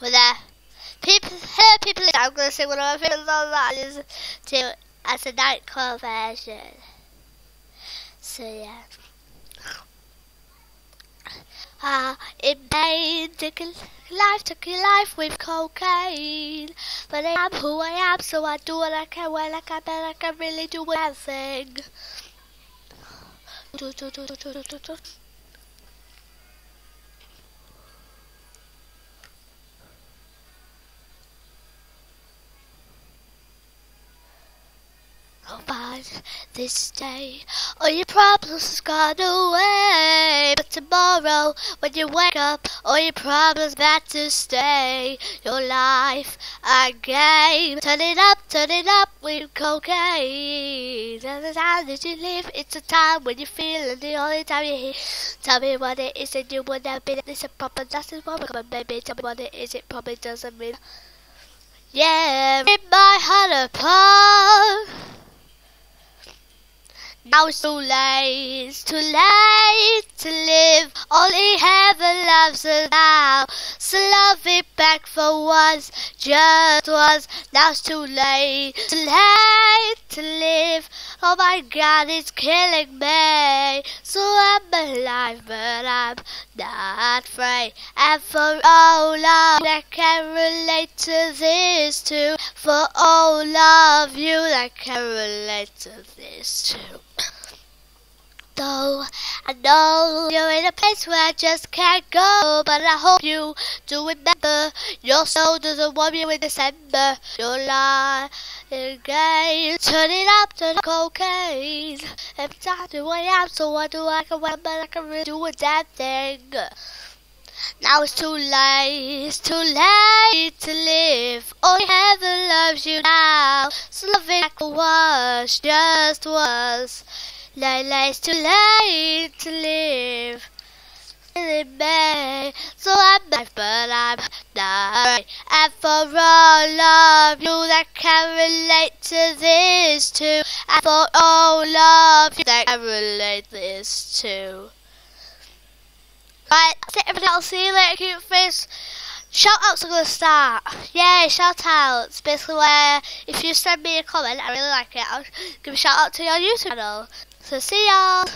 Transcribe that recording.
We're there. People, hello people, I'm going to sing one of my favorite songs that is to, as a nightclub version. So yeah. Ah, it made took life, took a life with cocaine. But I am who I am, so I do what I can when I can, but I can really do everything. Do, do, do, do, do, do, do. This day. All your problems has gone away. But tomorrow, when you wake up, all your problems back to stay. Your life a game. Turn it up, turn it up with cocaine. And the time that you live, it's a time when you feel and the only time you hear. Tell me what it is and you will never be. This is proper, that's what we're coming, baby. Tell me what it is, it probably doesn't mean. Yeah, rip my heart apart. Now it's too late, it's too late to live. Only heaven loves us now. So love it back for once, just once. Now it's too late, too late to live. Oh my God, it's killing me. So I'm alive, but I'm not free. And for all of that can relate to this too. For all of you that can relate to this too. Though I know you're in a place where I just can't go, but I hope you do remember your soul doesn't warm you in December. Your life again, turn it up to the cocaine. Every time do I am, so I do I can remember I can really do a damn thing. Now it's too late, it's too late loves you now. It was, just was. Layla, it's too late to live. May, so I'm back, but I'm not. And for all of you that can relate to this too, and for all of you that can relate this too. Right, that's it everyone. I'll see you later, cute face. Shout outs are gonna start. Yeah, shout outs. Basically where if you send me a comment, I really like it, I'll give a shout out to your YouTube channel. So see y'all.